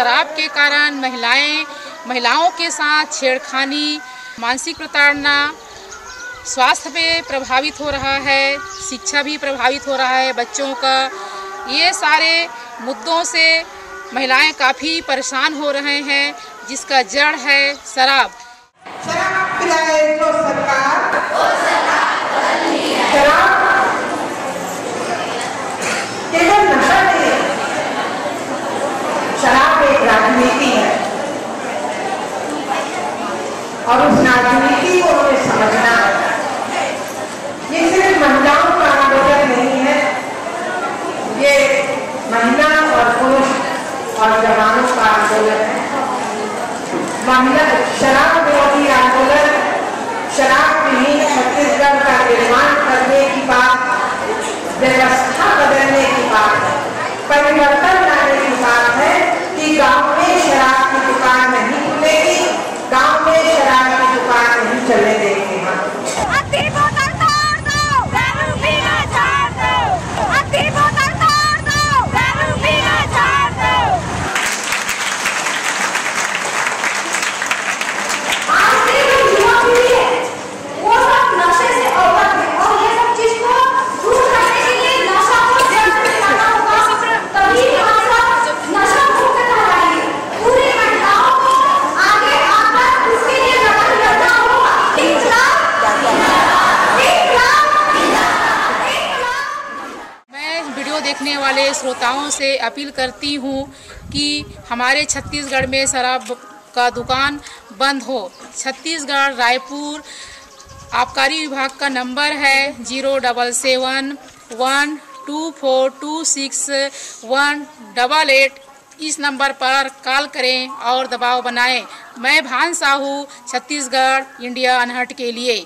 शराब के कारण महिलाएँ, महिलाओं के साथ छेड़खानी, मानसिक प्रताड़ना, स्वास्थ्य पे प्रभावित हो रहा है, शिक्षा भी प्रभावित हो रहा है बच्चों का। ये सारे मुद्दों से महिलाएँ काफ़ी परेशान हो रहे हैं, जिसका जड़ है शराब। शराब पिलाए जो सरकार शराब केवल नशा नहीं है शराब एक राजनीति है और उस राजनीति को हमें समझना ये सिर्फ़ महिलाओं का आंदोलन नहीं है। ये महिला और पुरुष और जवानों का आंदोलन है। महिला, शराब विरोधी आंदोलन, शराब नहीं, छत्तीसगढ़ देखने वाले श्रोताओं से अपील करती हूँ कि हमारे छत्तीसगढ़ में शराब का दुकान बंद हो। छत्तीसगढ़ रायपुर आबकारी विभाग का नंबर है zero double seven one two four two six one double eight. इस नंबर पर कॉल करें और दबाव बनाएँ। मैं भान साहू छत्तीसगढ़, इंडिया अनहट के लिए।